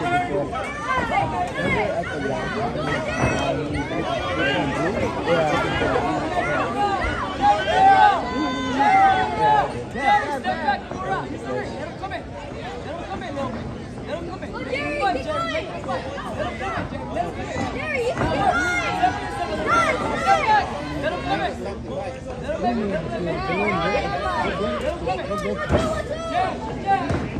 go, do like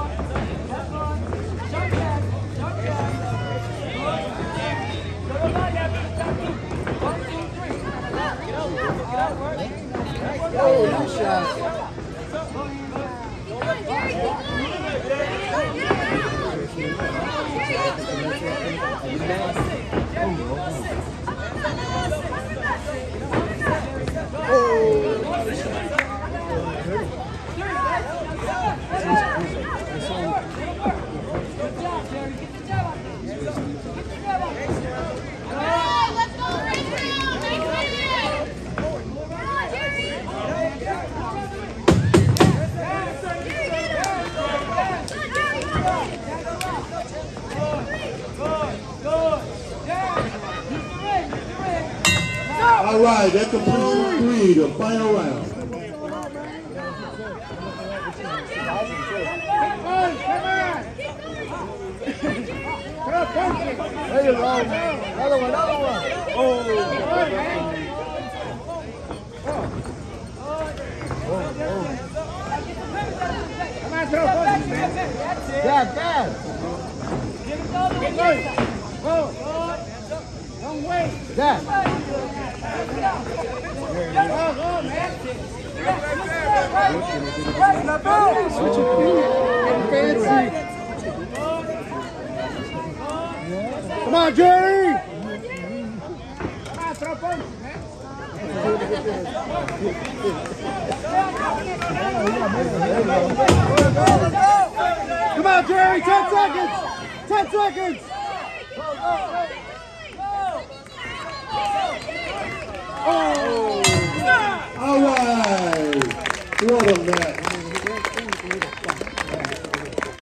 Oh, nice shot. Good job, Jerry. Get the job out there. All right, that completes three, the final round. There. Another one, another one. Oh. Come on, throw punches, man. Dad, dad. Get going. Go. Don't wait. Dad. Go, go, man. Fancy. Come on, Jerry! Come on, throw. Come on, Jerry, 10 seconds! 10 seconds! Oh! All right. What a match.